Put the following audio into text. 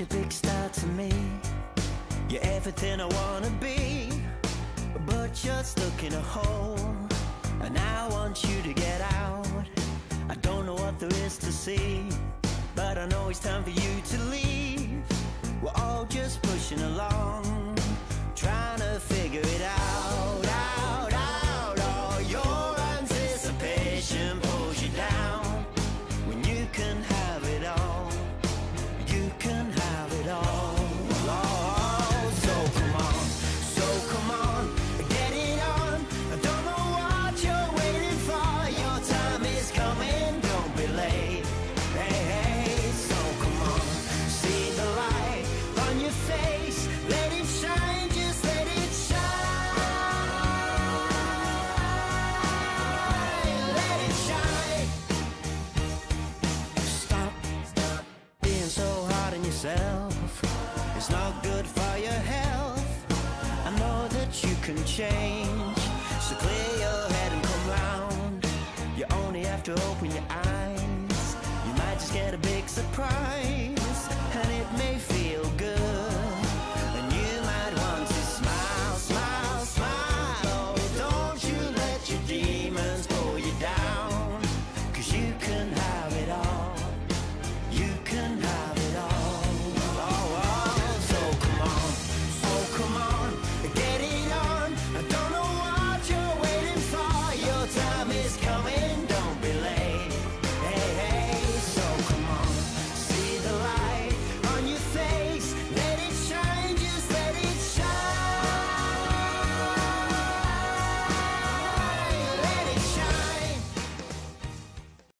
such a big star to me. You're everything I wanna be, but you're stuck in a hole. And I want you to get out. I don't know what there is to see, but I know it's time for you to leave. We're all just pushing along, yourself. It's not good for your health. I know that you can change. So clear your head and come round. You only have to open your eyes. You might just get a big surprise.